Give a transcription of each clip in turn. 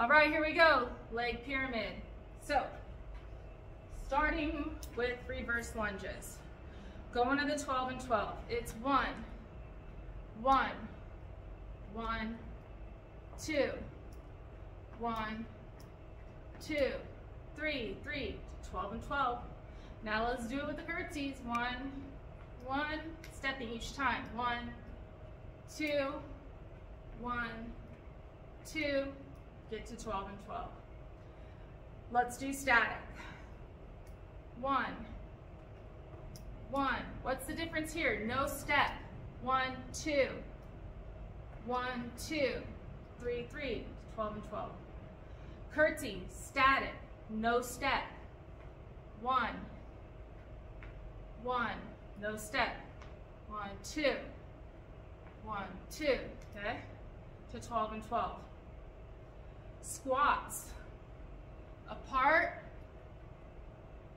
All right, here we go, leg pyramid. So, starting with reverse lunges. Going to the 12 and 12. It's one, one, one, two, one, two, three, three, 12 and 12. Now let's do it with the curtsies. One, one, stepping each time. One, two, one, two, get to 12 and 12. Let's do static. One, one. What's the difference here? No step. One, two, one, two, three, three, 12 and 12. Curtsy, static, no step. One, one, no step. One, two, one, two, okay? To 12 and 12. Squats, apart,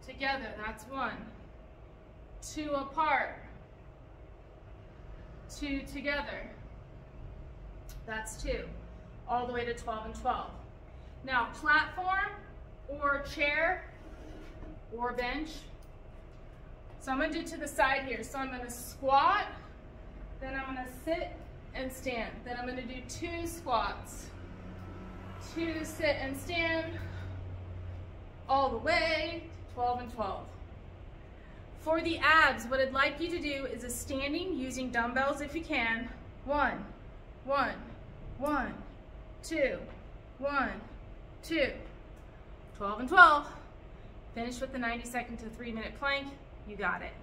together, that's one. Two apart, two together, that's two. All the way to 12 and 12. Now, platform or chair or bench. So I'm gonna do to the side here. So I'm gonna squat, then I'm gonna sit and stand. Then I'm gonna do two squats, two sit and stand, all the way, 12 and 12. For the abs, what I'd like you to do is a standing using dumbbells if you can. One, one, one, two, one, two. 12 and 12. Finish with the 90 second to three minute plank. You got it.